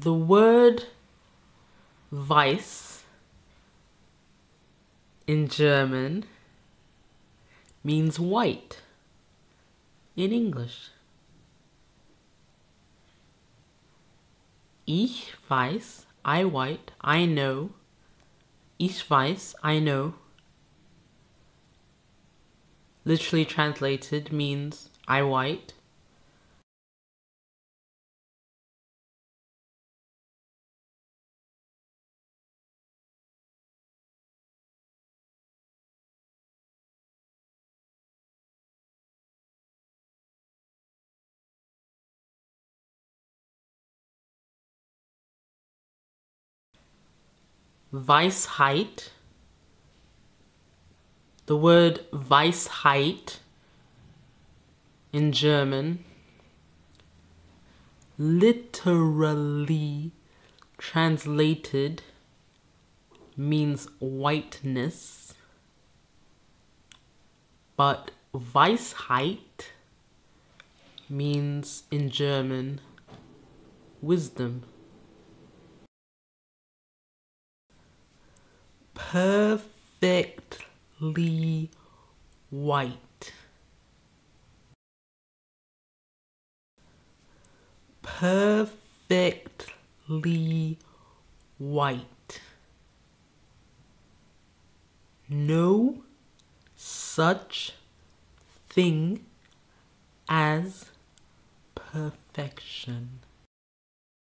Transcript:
The word Weiß in German means white in English. Ich weiß, I white, I know. Ich weiß, I know. Literally translated means I white. Weisheit. The word Weisheit in German literally translated means whiteness, but Weisheit means in German wisdom. Perfectly white. Perfectly white. No such thing as perfection.